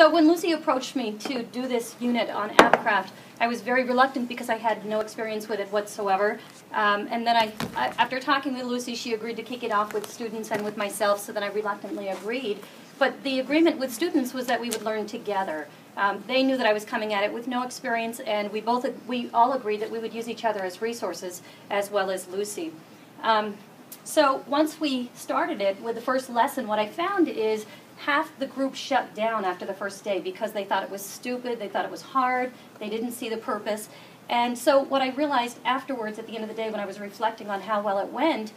So when Lucie approached me to do this unit on AppCraft, I was very reluctant because I had no experience with it whatsoever. Um, and then I, I, after talking with Lucie, she agreed to kick it off with students and with myself, so then I reluctantly agreed. But the agreement with students was that we would learn together. Um, they knew that I was coming at it with no experience, and we both we all agreed that we would use each other as resources as well as Lucie. Um, so once we started it with the first lesson, what I found is half the group shut down after the first day because they thought it was stupid, they thought it was hard, they didn't see the purpose. And so what I realized afterwards at the end of the day when I was reflecting on how well it went,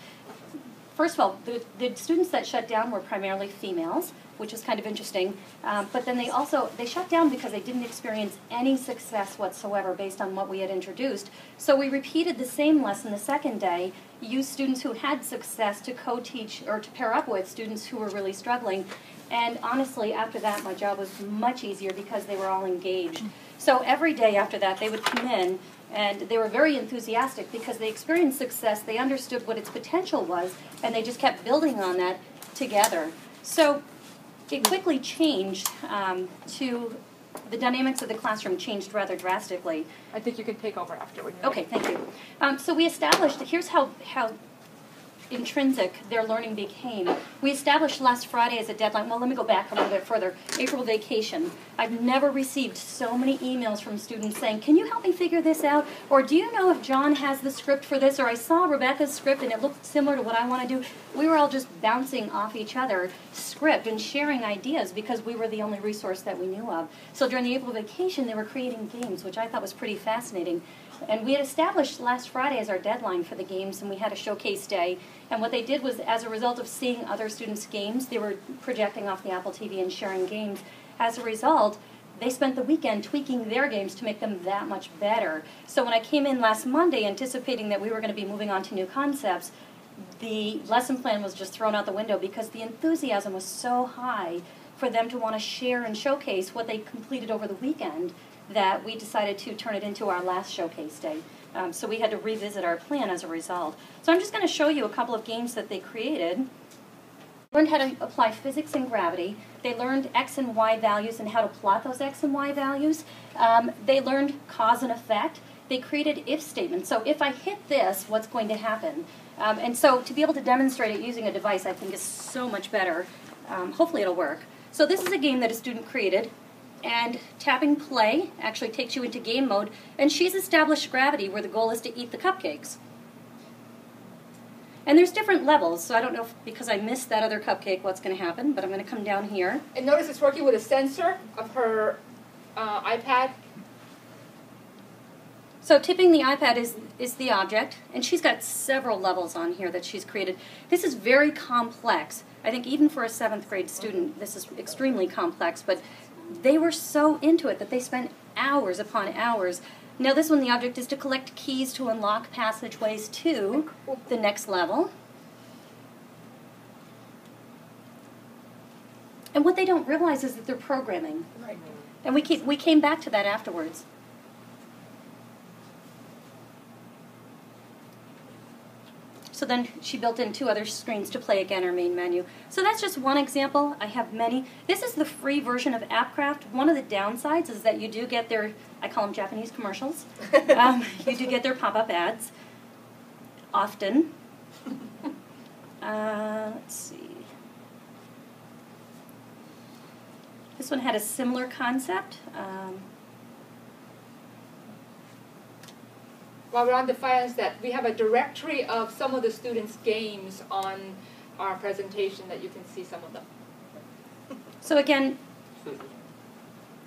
first of all, the, the students that shut down were primarily females which was kind of interesting. Um, but then they also they shut down because they didn't experience any success whatsoever based on what we had introduced. So we repeated the same lesson the second day, used students who had success to co-teach or to pair up with students who were really struggling. And honestly, after that, my job was much easier because they were all engaged. So every day after that, they would come in and they were very enthusiastic because they experienced success, they understood what its potential was, and they just kept building on that together. So it quickly changed um, to the dynamics of the classroom changed rather drastically. I think you can take over after when Okay, thank you. Um, so we established, here's how, how intrinsic their learning became. We established last Friday as a deadline. Well, let me go back a little bit further. April vacation. I've never received so many emails from students saying, Can you help me figure this out? Or do you know if John has the script for this? Or I saw Rebecca's script and it looked similar to what I want to do. We were all just bouncing off each other script and sharing ideas because we were the only resource that we knew of. So during the April vacation, they were creating games, which I thought was pretty fascinating. And we had established last Friday as our deadline for the games, and we had a showcase day. And what they did was, as a result of seeing other students' games, they were projecting off the Apple TV and sharing games. As a result, they spent the weekend tweaking their games to make them that much better. So when I came in last Monday anticipating that we were going to be moving on to new concepts, the lesson plan was just thrown out the window because the enthusiasm was so high for them to want to share and showcase what they completed over the weekend that we decided to turn it into our last showcase day. Um, so we had to revisit our plan as a result. So I'm just going to show you a couple of games that they created. Learned how to apply physics and gravity. They learned x and y values and how to plot those x and y values. Um, they learned cause and effect. They created if statements. So if I hit this, what's going to happen? Um, and so to be able to demonstrate it using a device, I think is so much better. Um, hopefully it'll work. So this is a game that a student created and tapping play actually takes you into game mode, and she's established gravity where the goal is to eat the cupcakes. And there's different levels, so I don't know if, because I missed that other cupcake what's going to happen, but I'm going to come down here. And notice it's working with a sensor of her uh, iPad. So tipping the iPad is, is the object, and she's got several levels on here that she's created. This is very complex. I think even for a seventh grade student, this is extremely complex, but they were so into it that they spent hours upon hours. Now this one, the object is to collect keys to unlock passageways to the next level. And what they don't realize is that they're programming. Right. And we, keep, we came back to that afterwards. So then she built in two other screens to play again our main menu. So that's just one example. I have many. This is the free version of AppCraft. One of the downsides is that you do get their, I call them Japanese commercials. um, you do get their pop-up ads often. Uh, let's see. This one had a similar concept. Um, while we're on the that we have a directory of some of the students' games on our presentation that you can see some of them. So again,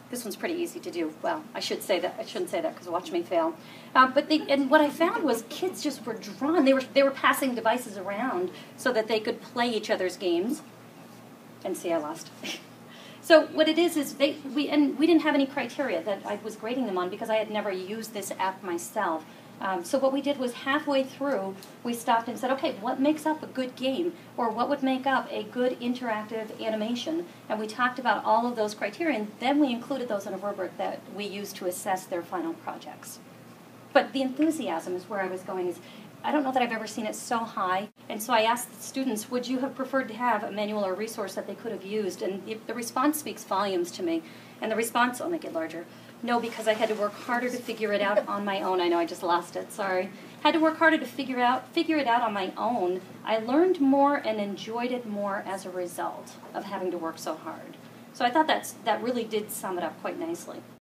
this one's pretty easy to do. Well, I should say that. I shouldn't say that because watch me fail. Um, but they, and what I found was kids just were drawn. They were they were passing devices around so that they could play each other's games. And see, I lost. so what it is is they we and we didn't have any criteria that I was grading them on because I had never used this app myself. Um, so what we did was halfway through, we stopped and said, okay, what makes up a good game? Or what would make up a good interactive animation? And we talked about all of those criteria, and then we included those in a rubric that we used to assess their final projects. But the enthusiasm is where I was going. Is I don't know that I've ever seen it so high. And so I asked the students, would you have preferred to have a manual or resource that they could have used? And the, the response speaks volumes to me. And the response, I'll make it larger. No, because I had to work harder to figure it out on my own. I know I just lost it. Sorry. Had to work harder to figure out figure it out on my own. I learned more and enjoyed it more as a result of having to work so hard. So I thought that's that really did sum it up quite nicely.